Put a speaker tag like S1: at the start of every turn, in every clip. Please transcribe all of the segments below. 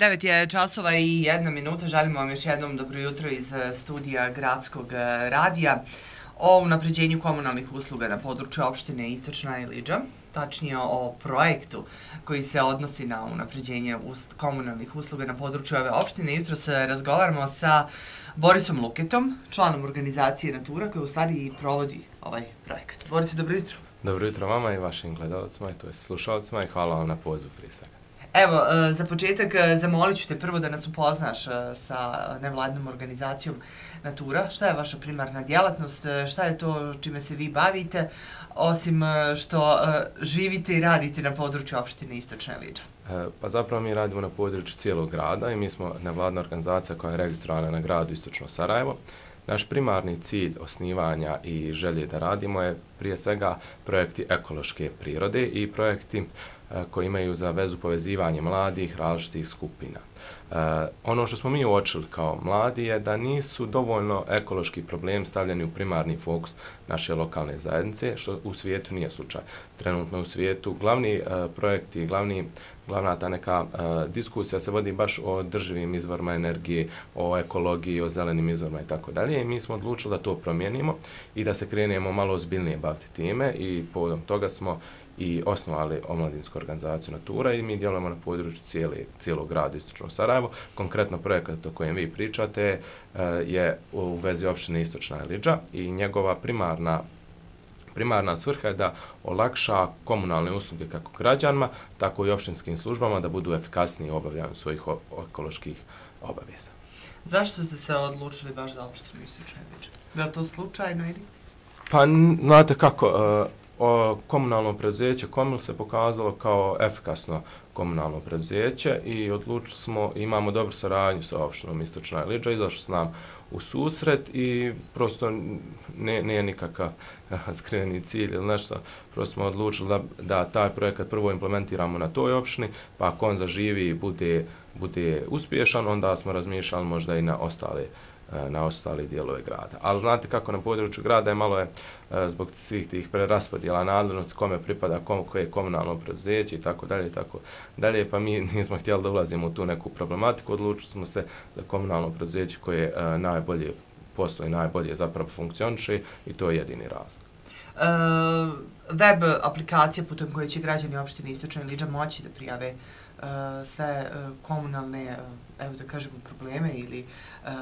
S1: 9 je časova i jedna minuta. Želimo vam još jednom dobro jutro iz e, studija Gradskog e, radija o unapređenju komunalnih usluga na području opštine Istočna Iliđa, tačnije o projektu koji se odnosi na unapređenje komunalnih usluga na području ove opštine. Jutro se razgovaramo sa Borisom Luketom, članom organizacije Natura, koja u stvari i provodi ovaj projekat. Boris, dobro jutro.
S2: Dobro jutro vama i vašim gledalcima, to je slušalcima i hvala vam na pozivu prije svega.
S1: Evo, e, za početak e, zamolit ću te prvo da nas upoznaš e, sa nevladnom organizacijom Natura. Šta je vaša primarna djelatnost? Šta je to čime se vi bavite, osim što živite i radite na području opštine Istočne Liđa?
S2: Pa zapravo mi radimo na području cijelog grada i mi smo nevladna organizacija koja je registrovana na gradu Istočno Sarajevo. Naš primarni cilj osnivanja i želje da radimo je prije svega projekti ekološke prirode i projekti Eh, koji imaju za vezu povezivanje mladih različitih skupina. Eh, ono što smo mi uočili kao mladi je da nisu dovoljno ekološki problem stavljeni u primarni fokus naše lokalne zajednice, što u svijetu nije slučaj. Trenutno u svijetu glavni eh, projekti, glavni glavna ta neka uh, diskusija se vodi baš o drživim izvorima energije, o ekologiji, o zelenim izvorima i tako dalje. I mi smo odlučili da to promijenimo i da se krenemo malo ozbiljnije baviti time i povodom toga smo i osnovali omladinsku organizaciju Natura i mi djelujemo na području cijeli, cijelog grada Istočno Sarajevo. Konkretno projekat o kojem vi pričate uh, je u vezi opštine Istočna Eliđa i njegova primarna primarna svrha je da olakša komunalne usluge kako građanima, tako i opštinskim službama da budu efikasniji u obavljanju svojih ekoloških obaveza.
S1: Zašto ste se odlučili baš za opštinu Istočnevića? Je li to slučajno ili?
S2: Pa, znate kako, uh, o, komunalno preduzeće Komil se pokazalo kao efikasno komunalno preduzeće i odlučili smo, imamo dobru saradnju sa opštinom Istočna Iliđa, izašli s nam u susret i prosto ne, ne je nikakav skriveni cilj ili nešto, prosto smo odlučili da, da taj projekat prvo implementiramo na toj opštini, pa ako on zaživi i bude, bude uspješan, onda smo razmišljali možda i na ostale uh, E, na ostali dijelove grada. Ali znate kako na području grada je malo je e, zbog svih tih preraspodjela nadležnosti kome pripada kom, koje je komunalno preduzeće i tako dalje i tako dalje, pa mi nismo htjeli da ulazimo u tu neku problematiku, odlučili smo se da komunalno preduzeće koje je najbolje posluje, najbolje zapravo funkcioniše i to je jedini razlog.
S1: Uh, web aplikacija putem koje će građani opštine Istočne Liđa moći da prijave E, sve e, komunalne e, evo da kažemo, probleme ili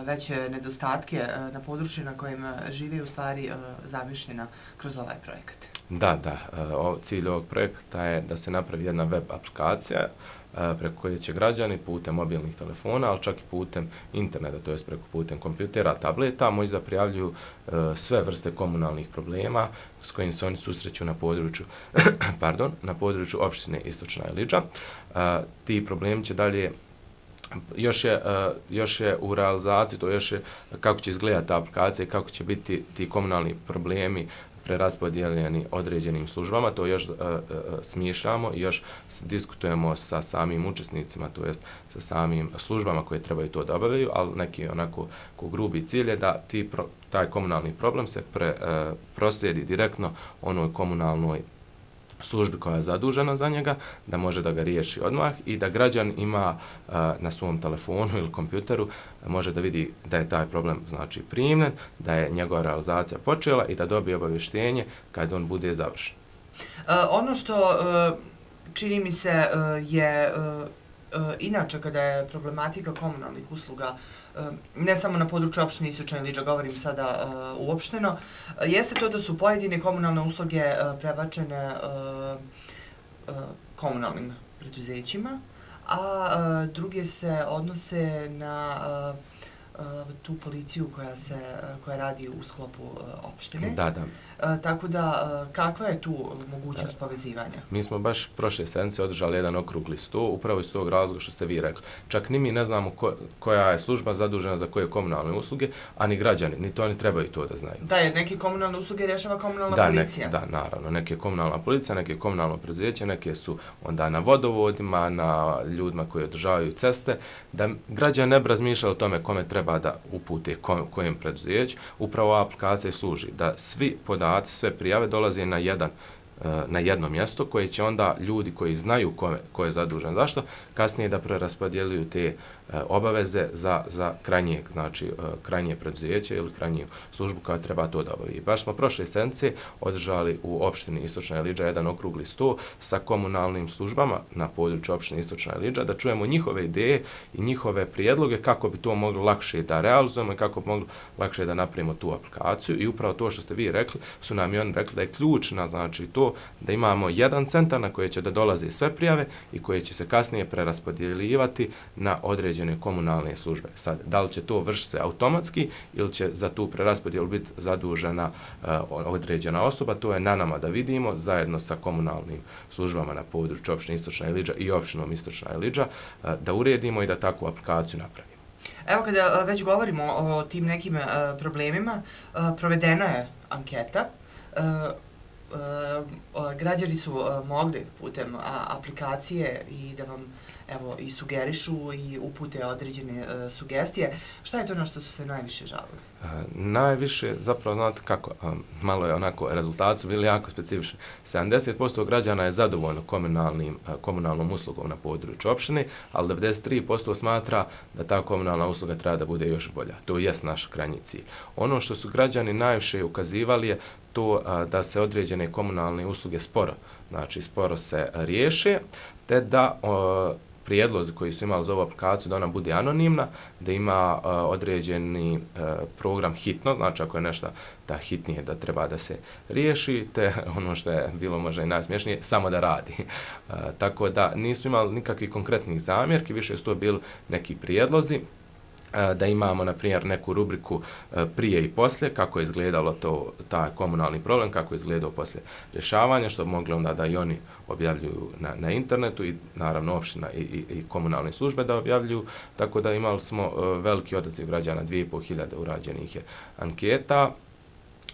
S1: veće nedostatke na području na kojima žive u stvari zamišljena kroz ovaj projekat.
S2: Da, da. Eh, cilj ovog projekta je da se napravi jedna web aplikacija eh, preko koje će građani putem mobilnih telefona, ali čak i putem interneta, to jest preko putem kompjutera, tableta, moći da prijavljuju eh, sve vrste komunalnih problema s kojim se oni susreću na području, pardon, na području opštine Istočna Iliđa. Ti problemi će dalje još je, uh, još je u realizaciji, to još je kako će izgledati ta aplikacija i kako će biti ti komunalni problemi preraspodijeljeni određenim službama, to još uh, smišljamo i još diskutujemo sa samim učesnicima, to jest sa samim službama koje trebaju to da obavljaju, ali neki onako ko grubi cilj je da ti pro, taj komunalni problem se pre, uh, proslijedi direktno onoj komunalnoj službi koja je zadužena za njega, da može da ga riješi odmah i da građan ima a, na svom telefonu ili kompjuteru, može da vidi da je taj problem znači primljen, da je njegova realizacija počela i da dobije obavještenje kad on bude završen.
S1: Uh, ono što uh, čini mi se uh, je uh, Eh, inače kada je problematika komunalnih usluga eh, ne samo na području opštine Istočna Liđa, govorim sada uh, uopšteno, jeste to da su pojedine komunalne usluge uh, prebačene uh, komunalnim preduzećima, a druge se odnose na Uh, tu policiju koja se koja radi u sklopu uh, opštine.
S2: Da, da.
S1: Tako da kakva je tu mogućnost da. povezivanja?
S2: Mi smo baš prošle sedmice održali jedan okrugli sto, upravo iz tog razloga što ste vi rekli. Čak ni mi ne znamo ko, koja je služba zadužena za koje komunalne usluge, a ni građani, ni to oni trebaju to da znaju.
S1: Da, je neke komunalne usluge rješava komunalna da, policija.
S2: Ne, da, naravno. Neke komunalna policija, neke komunalno preduzeće, neke su onda na vodovodima, na ljudima koji održavaju ceste, da građani ne bi razmišljali o tome kome treba treba da upute kojem preduzeću, upravo ova aplikacija služi da svi podaci, sve prijave dolaze na jedan E, na jedno mjesto koje će onda ljudi koji znaju ko, ko je zadužen zašto, kasnije da preraspodjeljuju te E, obaveze za, za krajnje, znači e, krajnje preduzeće ili krajnju službu koja treba to da obavi. Baš smo prošle sence održali u opštini Istočna Eliđa jedan okrugli sto sa komunalnim službama na području opštine Istočna Eliđa da čujemo njihove ideje i njihove prijedloge kako bi to moglo lakše da realizujemo i kako bi moglo lakše da napravimo tu aplikaciju i upravo to što ste vi rekli su nam i oni rekli da je ključna znači to da imamo jedan centar na koje će da dolaze sve prijave i koje će se kasnije preraspodjeljivati na određene komunalne službe. Sad, da li će to vršiti se automatski ili će za tu preraspodjelu biti zadužena uh, određena osoba, to je na nama da vidimo zajedno sa komunalnim službama na području opštine Istočna Iliđa i opštinom Istočna Iliđa uh, da uredimo i da takvu aplikaciju napravimo.
S1: Evo kada eh, već govorimo o tim nekim uh, problemima, provedena je anketa. Eh, građani su eh, mogli putem aplikacije i da vam evo, i sugerišu i upute određene eh, sugestije. Šta je to na što su se najviše žalili?
S2: Najviše, zapravo, znate kako, malo je onako, rezultat su bili jako specifični. 70% građana je zadovoljno komunalnim, komunalnom uslugom na području opštine, ali 93% smatra da ta komunalna usluga treba da bude još bolja. To je naš krajnji cilj. Ono što su građani najviše ukazivali je to da se određene komunalne usluge sporo, znači sporo se riješe, te da prijedlozi koji su imali za ovu aplikaciju da ona bude anonimna, da ima uh, određeni uh, program hitno, znači ako je nešto da hitnije da treba da se riješi, te ono što je bilo možda i najsmješnije, samo da radi. Uh, tako da nisu imali nikakvih konkretnih zamjerki, više su to bili neki prijedlozi, E, da imamo, na primjer, neku rubriku e, prije i poslije, kako je izgledalo to, taj komunalni problem, kako je izgledao poslije rješavanja, što bi mogli onda da i oni objavljuju na, na internetu i naravno opština i, i, i komunalne službe da objavljuju, tako da imali smo e, veliki odaziv građana, 2500 urađenih je anketa,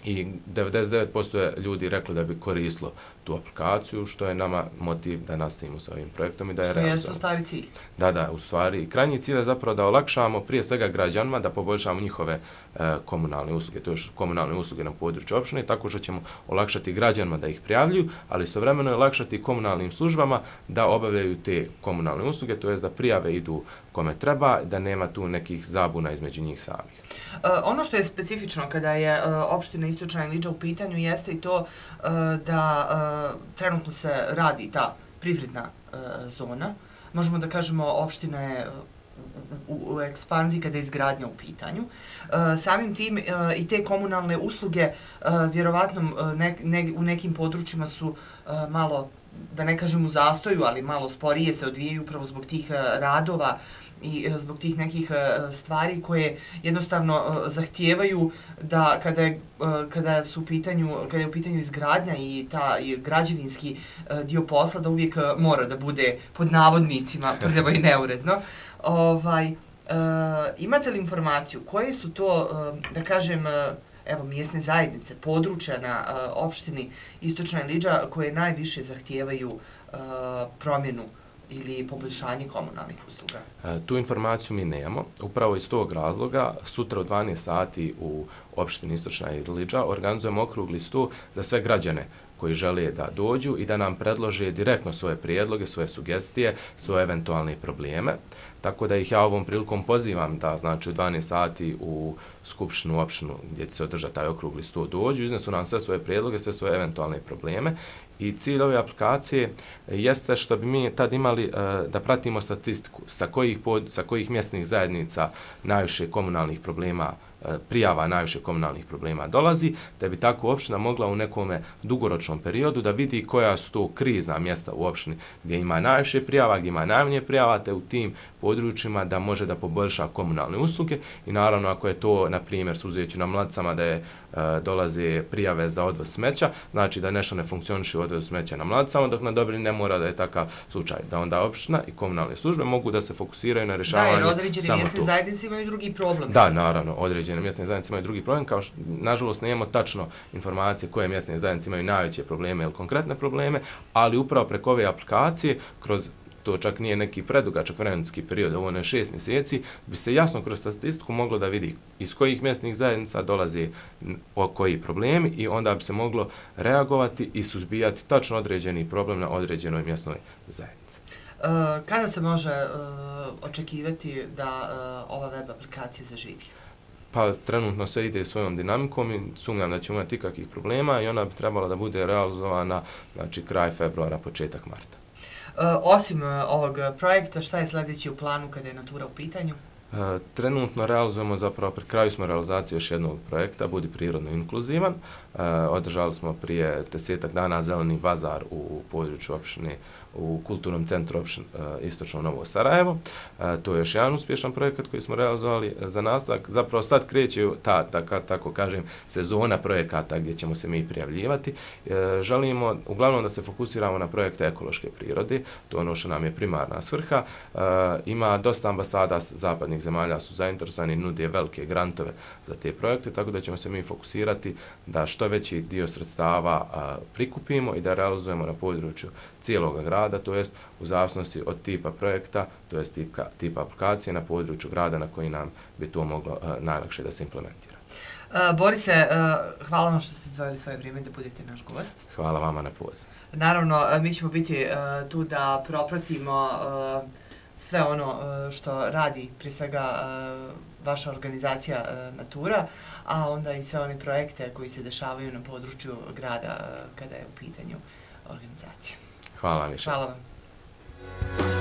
S2: i 99% je ljudi reklo da bi koristilo tu aplikaciju, što je nama motiv da nastavimo sa ovim projektom i da je
S1: realizujemo. Što je stvari cilj.
S2: Da, da, u stvari. Krajnji cilj je zapravo da olakšamo prije svega građanima, da poboljšamo njihove e, komunalne usluge, to je komunalne usluge na području opštine, tako što ćemo olakšati građanima da ih prijavljuju, ali istovremeno je olakšati komunalnim službama da obavljaju te komunalne usluge, to je da prijave idu kome treba, da nema tu nekih zabuna između njih samih.
S1: Uh, ono što je specifično kada je uh, opština Istočna Iliđa u pitanju jeste i to uh, da uh, trenutno se radi ta privredna e, zona. Možemo da kažemo opština je u, u, ekspanziji kada je izgradnja u pitanju. E, samim tim e, i te komunalne usluge e, vjerovatno e, ne, ne, u nekim područjima su e, malo da ne kažem u zastoju, ali malo sporije se odvijaju upravo zbog tih e, radova i e, zbog tih nekih e, stvari koje jednostavno e, zahtijevaju da kada je, e, kada su u pitanju kada je u pitanju izgradnja i ta i građevinski dio posla da uvijek mora da bude pod navodnicima prljavo i neuredno. Ovaj e, imate li informaciju koje su to e, da kažem e, evo mjesne zajednice, područja na opštini Istočna Liđa koje najviše zahtijevaju promjenu ili poboljšanje komunalnih usluga?
S2: E, tu informaciju mi nemamo. Upravo iz tog razloga, sutra u 12 sati u opštini Istočna Iliđa organizujemo okrugli stu za sve građane koji žele da dođu i da nam predlože direktno svoje prijedloge, svoje sugestije, svoje eventualne probleme. Tako da ih ja ovom prilikom pozivam da znači u 12 sati u skupštinu opštinu gdje će se održati taj okrugli sto dođu, iznesu nam sve svoje prijedloge, sve svoje eventualne probleme. I cilj ove aplikacije jeste što bi mi tad imali uh, da pratimo statistiku sa kojih, pod, sa kojih mjesnih zajednica najviše komunalnih problema e, prijava najviše komunalnih problema dolazi, da bi tako opština mogla u nekom dugoročnom periodu da vidi koja su to krizna mjesta u opštini gdje ima najviše prijava, gdje ima najmanje prijava, te u tim područjima da može da poboljša komunalne usluge i naravno ako je to, na primjer, suzeći na mladcama da je e, dolaze prijave za odvoz smeća, znači da nešto ne funkcioniše odvoz smeća na mladcama, dok na dobri ne mora da je takav slučaj. Da onda opština i komunalne službe mogu da se fokusiraju na rješavanje samo to. Da, jer određene
S1: mjesne zajednice imaju drugi problem.
S2: Da, naravno, određene određene mjesne zajednice imaju drugi problem, kao što, nažalost, nemamo tačno informacije koje mjesne zajednice imaju najveće probleme ili konkretne probleme, ali upravo preko ove aplikacije, kroz to čak nije neki predugačak vremenski period, ovo je šest mjeseci, bi se jasno kroz statistiku moglo da vidi iz kojih mjesnih zajednica dolaze o koji problemi i onda bi se moglo reagovati i suzbijati tačno određeni problem na određenoj mjesnoj zajednici.
S1: Uh, kada se može uh, očekivati da uh, ova web aplikacija zaživi?
S2: Pa trenutno se ide svojom dinamikom i sumnjam da će imati kakvih problema i ona bi trebala da bude realizovana znači, kraj februara, početak marta.
S1: E, osim e, ovog projekta, šta je sljedeći u planu kada je natura u pitanju?
S2: E, trenutno realizujemo zapravo, pri kraju smo realizacije još jednog projekta, Budi prirodno inkluzivan. E, održali smo prije desetak dana zeleni bazar u području opštine u kulturnom centru opštine e, Istočno Novo Sarajevo. To je još jedan uspješan projekat koji smo realizovali za nastavak. Zapravo sad kreće ta, ta, tako kažem, sezona projekata gdje ćemo se mi prijavljivati. Želimo uglavnom da se fokusiramo na projekte ekološke prirode, to je ono što nam je primarna svrha. Ima dosta ambasada zapadnih zemalja su zainteresovani, nudije velike grantove za te projekte, tako da ćemo se mi fokusirati da što veći dio sredstava uh, prikupimo i da realizujemo na području cijelog grada, to jest u zavisnosti od tipa projekta, to jest tipa, tipa aplikacije na području grada na koji nam bi to moglo uh, najlakše da se implementira.
S1: Uh, Borise, uh, hvala vam što ste zvojili svoje vrijeme da budete naš gost.
S2: Hvala vama na poziv.
S1: Naravno, mi ćemo biti uh, tu da propratimo sve ono uh, što radi, prije svega, uh, vaša organizacija uh, Natura, a onda i sve one projekte koji se dešavaju na području grada kada je u pitanju organizacija.
S2: Hvala vam.
S1: Hvala vam.